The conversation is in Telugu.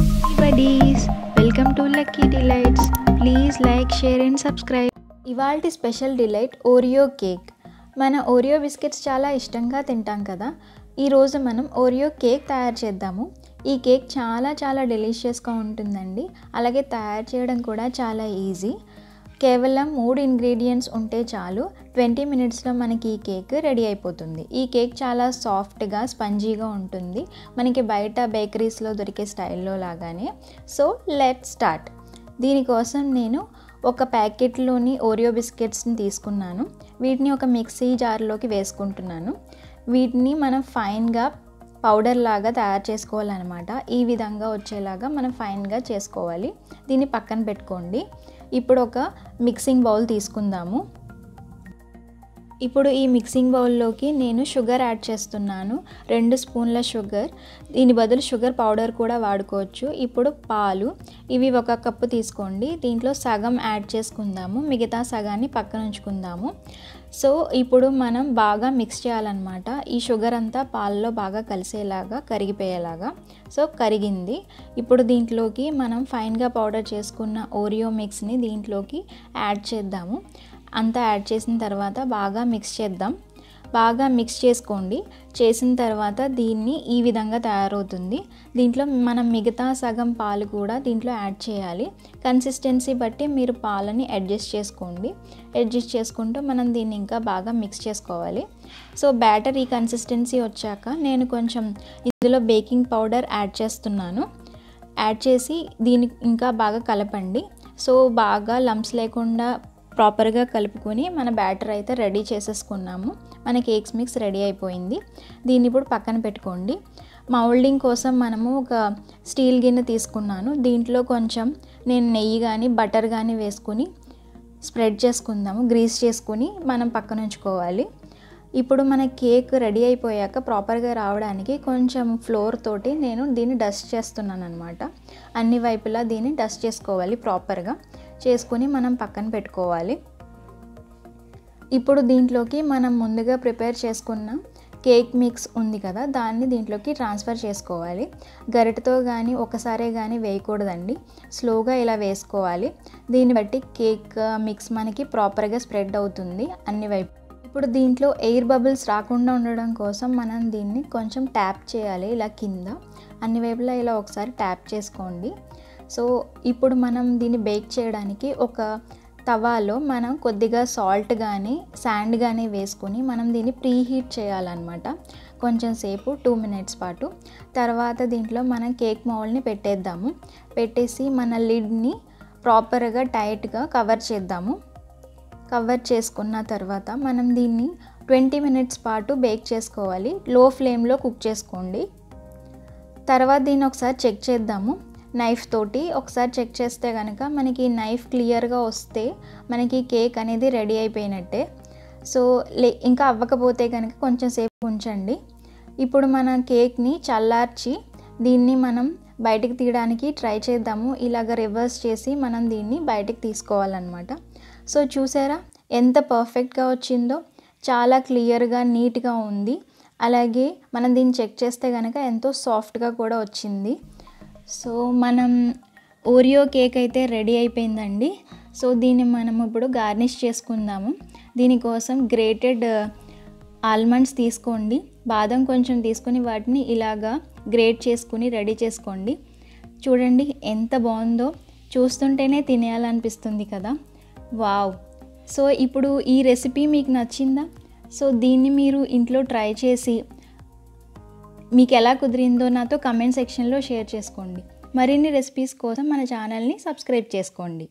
Buddies welcome to Lucky Delights please like share and subscribe ఇవాల్టి స్పెషల్ డిలైట్ ఓరియో కేక్. మన ఓరియో బిస్కెట్స్ చాలా ఇష్టంగా తింటాం కదా? ఈరోజు మనం ఓరియో కేక్ తయారు చేద్దాము. ఈ కేక్ చాలా చాలా డెలిషియస్గా ఉంటుందండి. అలాగే తయారు చేయడం కూడా చాలా ఈజీ. కేవలం మూడు ఇంగ్రీడియంట్స్ ఉంటే చాలు ట్వంటీ మినిట్స్లో మనకి ఈ కేక్ రెడీ అయిపోతుంది. ఈ కేక్ చాలా సాఫ్ట్గా స్పంజీగా ఉంటుంది. మనకి బయట బేకరీస్లో దొరికే స్టైల్లో లాగానే. So let start. దీనికోసం నేను ఒక ప్యాకెట్లోని ఓరియో బిస్కెట్స్ని తీసుకున్నాను. వీటిని ఒక మిక్సీ జార్లోకి వేసుకుంటున్నాను. వీటిని మనం ఫైన్గా పౌడర్ లాగా తయారు చేసుకోవాలన్నమాట. ఈ విధంగా వచ్చేలాగా మనం ఫైన్గా చేసుకోవాలి. దీన్ని పక్కన పెట్టుకోండి. ఇప్పుడు ఒక మిక్సింగ్ బౌల్ తీసుకుందాము. ఇప్పుడు ఈ మిక్సింగ్ బౌల్లోకి నేను షుగర్ యాడ్ చేస్తున్నాను. రెండు స్పూన్ల షుగర్. దీని బదులు షుగర్ పౌడర్ కూడా వాడుకోవచ్చు. ఇప్పుడు పాలు. ఇవి ఒక కప్పు తీసుకోండి. దీంట్లో సగం యాడ్ చేసుకుందాము. మిగతా సగాన్ని పక్కన ఉంచుకుందాము. సో ఇప్పుడు మనం బాగా మిక్స్ చేయాలన్నమాట. ఈ షుగర్ అంతా పాలలో బాగా కలిసేలాగా కరిగిపోయేలాగా. సో కరిగింది. ఇప్పుడు దీంట్లోకి మనం ఫైన్గా పౌడర్ చేసుకున్న ఓరియో మిక్స్ని దీంట్లోకి యాడ్ చేద్దాము. అంతా యాడ్ చేసిన తర్వాత బాగా మిక్స్ చేద్దాం. బాగా మిక్స్ చేసుకోండి. చేసిన తర్వాత దీన్ని ఈ విధంగా తయారవుతుంది. దీంట్లో మనం మిగతా సగం పాలు కూడా దీంట్లో యాడ్ చేయాలి. కన్సిస్టెన్సీ బట్టి మీరు పాలని అడ్జస్ట్ చేసుకోండి. అడ్జస్ట్ చేసుకుంటూ మనం దీన్ని ఇంకా బాగా మిక్స్ చేసుకోవాలి. సో బ్యాటర్ ఈ కన్సిస్టెన్సీ వచ్చాక నేను కొంచెం ఇందులో బేకింగ్ పౌడర్ యాడ్ చేస్తున్నాను. యాడ్ చేసి దీన్ని ఇంకా బాగా కలపండి. సో బాగా లంప్స్ లేకుండా ప్రాపర్గా కలుపుకొని మన బ్యాటర్ అయితే రెడీ చేసేసుకున్నాము. మన కేక్స్ మిక్స్ రెడీ అయిపోయింది. దీన్ని ఇప్పుడు పక్కన పెట్టుకోండి. మౌల్డింగ్ కోసం మనము ఒక స్టీల్ గిన్నె తీసుకున్నాను. దీంట్లో కొంచెం నేను నెయ్యి కానీ బటర్ కానీ వేసుకుని స్ప్రెడ్ చేసుకుందాము. గ్రీస్ చేసుకుని మనం పక్కన ఉంచుకోవాలి. ఇప్పుడు మన కేక్ రెడీ అయిపోయాక ప్రాపర్గా రావడానికి కొంచెం ఫ్లోర్ తోటి నేను దీన్ని డస్ట్ చేస్తున్నాను అనమాట అన్ని వైపులా దీన్ని డస్ట్ చేసుకోవాలి ప్రాపర్గా. చేసుకొని మనం పక్కన పెట్టుకోవాలి. ఇప్పుడు దీంట్లోకి మనం ముందుగా ప్రిపేర్ చేసుకున్న కేక్ మిక్స్ ఉంది కదా దాన్ని దీంట్లోకి ట్రాన్స్ఫర్ చేసుకోవాలి. గరిటతో కానీ ఒకసారే కానీ వేయకూడదండి. స్లోగా ఇలా వేసుకోవాలి. దీన్ని బట్టి కేక్ మిక్స్ మనకి ప్రాపర్గా స్ప్రెడ్ అవుతుంది అన్ని వైపు. ఇప్పుడు దీంట్లో ఎయిర్ బబుల్స్ రాకుండా ఉండడం కోసం మనం దీన్ని కొంచెం ట్యాప్ చేయాలి ఇలా కింద. అన్ని వైపులా ఇలా ఒకసారి ట్యాప్ చేసుకోండి. సో ఇప్పుడు మనం దీన్ని బేక్ చేయడానికి ఒక తవాలో మనం కొద్దిగా సాల్ట్ కానీ శాండ్ కానీ వేసుకొని మనం దీన్ని ప్రీ హీట్ చేయాలన్నమాట. కొంచెం సేపు టూ మినిట్స్ పాటు. తర్వాత దీంట్లో మనం కేక్ మౌల్ని పెట్టేద్దాము. పెట్టేసి మన లిడ్ని ప్రాపర్గా టైట్గా కవర్ చేద్దాము. కవర్ చేసుకున్న తర్వాత మనం దీన్ని ట్వంటీ మినిట్స్ పాటు బేక్ చేసుకోవాలి. లో ఫ్లేమ్లో కుక్ చేసుకోండి. తర్వాత దీన్ని ఒకసారి చెక్ చేద్దాము. నైఫ్ తోటి ఒకసారి చెక్ చేస్తే కనుక మనకి నైఫ్ క్లియర్గా వస్తే మనకి కేక్ అనేది రెడీ అయిపోయినట్టే. సో లే ఇంకా అవ్వకపోతే కనుక కొంచెం సేపు ఉంచండి. ఇప్పుడు మన కేక్ని చల్లార్చి దీన్ని మనం బయటికి తీయడానికి ట్రై చేద్దాము. ఇలాగ రివర్స్ చేసి మనం దీన్ని బయటికి తీసుకోవాలన్నమాట. సో చూసారా? ఎంత పర్ఫెక్ట్గా వచ్చిందో. చాలా క్లియర్గా నీట్గా ఉంది. అలాగే మనం దీన్ని చెక్ చేస్తే కనుక ఎంతో సాఫ్ట్గా కూడా వచ్చింది. సో మనం ఓరియో కేక్ అయితే రెడీ అయిపోయిందండి. సో దీన్ని మనం ఇప్పుడు గార్నిష్ చేసుకుందాము. దీనికోసం గ్రేటెడ్ ఆల్మండ్స్ uh, తీసుకోండి. బాదం కొంచెం తీసుకొని వాటిని ఇలాగా గ్రేట్ చేసుకుని రెడీ చేసుకోండి. చూడండి ఎంత బాగుందో. చూస్తుంటేనే తినేయాలనిపిస్తుంది కదా. వావ్ సో ఇప్పుడు ఈ రెసిపీ మీకు నచ్చిందా? సో దీన్ని మీరు ఇంట్లో ట్రై చేసి మీకు ఎలా కుదిరిందో నాతో కమెంట్ సెక్షన్లో షేర్ చేసుకోండి. మరిన్ని రెసిపీస్ కోసం మన ఛానల్ని సబ్స్క్రైబ్ చేసుకోండి.